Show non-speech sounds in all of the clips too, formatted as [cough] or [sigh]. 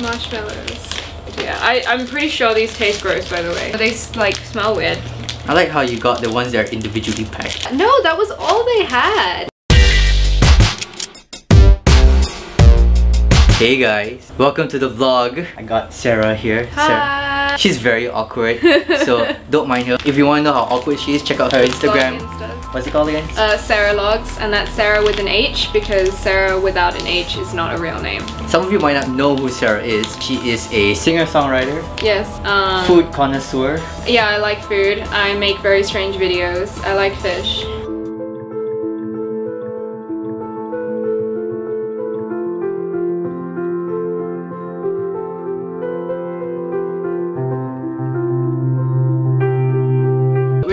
Marshmallows. Yeah, I, I'm pretty sure these taste gross by the way. They like smell weird. I like how you got the ones that are individually packed. No, that was all they had. Hey guys, welcome to the vlog. I got Sarah here. Sarah. Hi. She's very awkward, so [laughs] don't mind her. If you want to know how awkward she is, check out her Instagram. What's it called again? Uh, Sarah Logs, and that's Sarah with an H because Sarah without an H is not a real name. Some of you might not know who Sarah is. She is a singer-songwriter, Yes. Um, food connoisseur. Yeah, I like food. I make very strange videos. I like fish.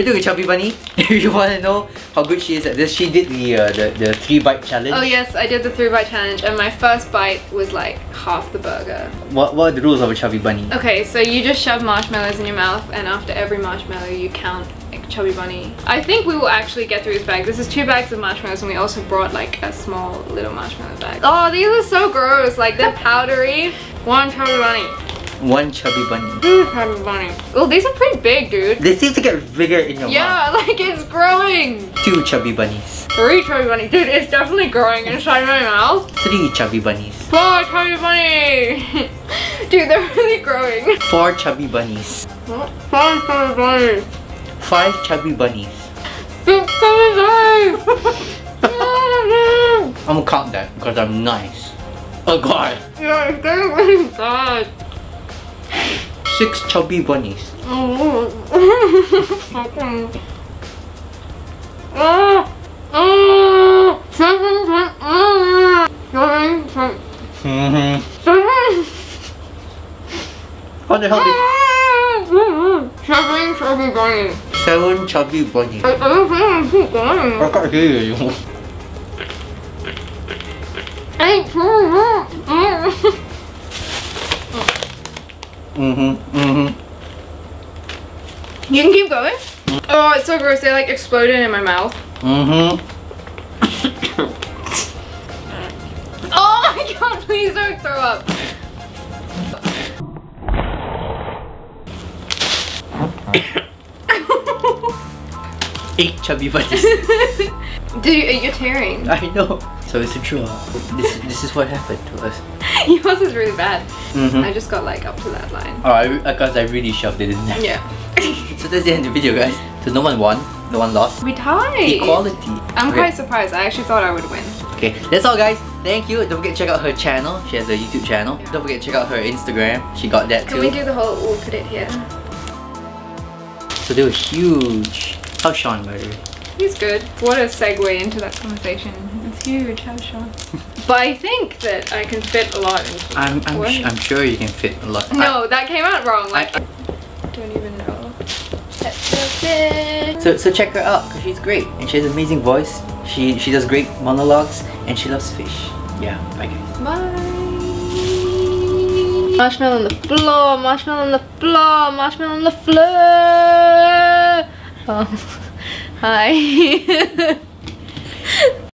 We're doing a chubby bunny. [laughs] If you want to know how good she is at this, she did the uh, the, the three bite challenge. Oh yes, I did the three bite challenge, and my first bite was like half the burger. What what are the rules of a chubby bunny? Okay, so you just shove marshmallows in your mouth, and after every marshmallow, you count like chubby bunny. I think we will actually get through this bag. This is two bags of marshmallows, and we also brought like a small little marshmallow bag. Oh, these are so gross. Like they're powdery. One chubby bunny. One chubby bunny. Two chubby bunny. Oh, these are pretty big, dude. They seem to get bigger in your mouth. Yeah, like it's growing. Two chubby bunnies. Three chubby bunny. Dude, it's definitely growing inside my mouth. Three chubby bunnies. Four chubby bunny. [laughs] Dude, they're really growing. Four chubby bunnies. Five chubby bunny. Five chubby bunnies. Six chubby bunny. [laughs] I'm gonna count that because I'm nice. Oh god. Yeah, it's getting really bad. Six chubby bunnies. How the hell Seven chubby bunny. seven chubby bunnies? I, I don't think I keep going. I can't hear you. Eight [laughs] chubby Mm-hmm. Mm-hmm. You can keep going. Oh, it's so gross. They like exploded in my mouth. Mm-hmm. Oh my god, please don't throw up. [coughs] Eight chubby bunnies. [laughs] Dude, you're tearing. I know. So it's a draw. This, this is what happened to us. [laughs] Yours is really bad. Mm-hmm. I just got like up to that line. Oh, I, because I really shoved it in there. Yeah. [laughs] So that's the end of the video, guys. So no one won, no one lost. we tied. Equality. I'm Okay. quite surprised. I actually thought I would win. Okay, that's all guys. Thank you. Don't forget to check out her channel. She has a YouTube channel. Yeah. Don't forget to check out her Instagram. She got that Can too. we do the whole, we'll put it here. So they were huge. How's Sean, by the way? He's good. What a segue into that conversation. It's huge, how's Sean? but I think that I can fit a lot into I'm I'm, sh- I'm sure you can fit a lot. No, that came out wrong. Like, I- don't even know. That's so good. So so check her out because she's great and she has an amazing voice. She she does great monologues and she loves fish. Yeah, bye guys. Bye. Marshmallow on the floor, marshmallow on the floor, marshmallow on the floor. Oh, [laughs] hi. [laughs]